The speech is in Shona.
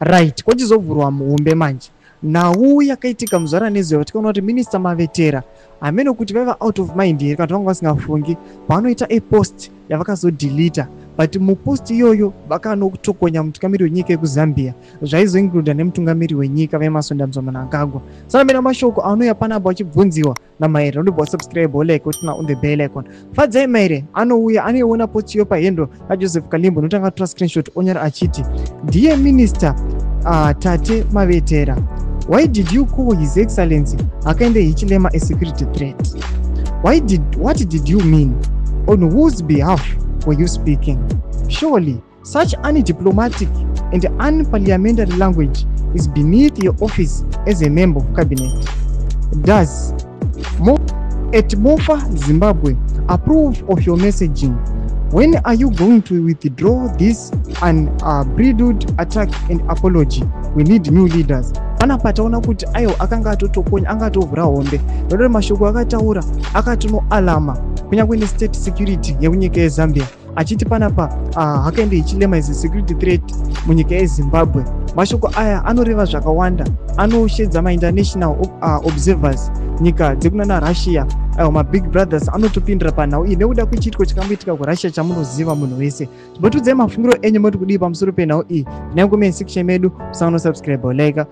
right. Kwachizovhurwa muhombe manje. Nhau yakaitika muzvara ranezuva tikaona kuti minista mavetera hamene kuti vaiva out of mind here kana kuti vanga vasingafungi pavanoita epost yavakazodhilita but mupost iyoyo vakanotokonya mutungamiri wenyika yekuzambia zvaizoincluda nemutungamiri wenyika vemasondamzwa manangagwa saka mena mashoko anouya panapa achibvunziwa namaere unobva wasubscribe olike utina on the bell icon. Fadzai maere anouya anoiona post iyo pahendo najoseph kalimbo notanga atora screenshot onyora achiti ndiye minister uh, tate mavetera why did you call his excellency akaende hichilema a security threat? Why did, what did you mean on whose behalf were you speaking? Surely such undiplomatic and unparliamentary language is beneath your office as a member of cabinet. Does Mo at mofa zimbabwe approve of your messaging? When are you going to withdraw this unbridled uh, attack and apology? We need new leaders panapa taona kuti aiwa akanga atotokonya anga atovhura hombe. Nodori mashoko akataura akatonoalama kunyange nestate security yemunyika yezambia. Achiti panapa uh, hakaende ichilema is security threat munyika yezimbabwe. Mashoko aya anoreva zvakawanda. Anoshedza mainternational uh, observers nyika dzekunana russia aiwa mabig brothers anotopindira panhau. Iyi nekuda kwechiitiko chakamboitika kurussia chamunoziva munhu wese. Zvotudzai mafungiro enyu moti kudii pamusoro penhau iyi. Ndinyange mene section medu musanganisubscribe like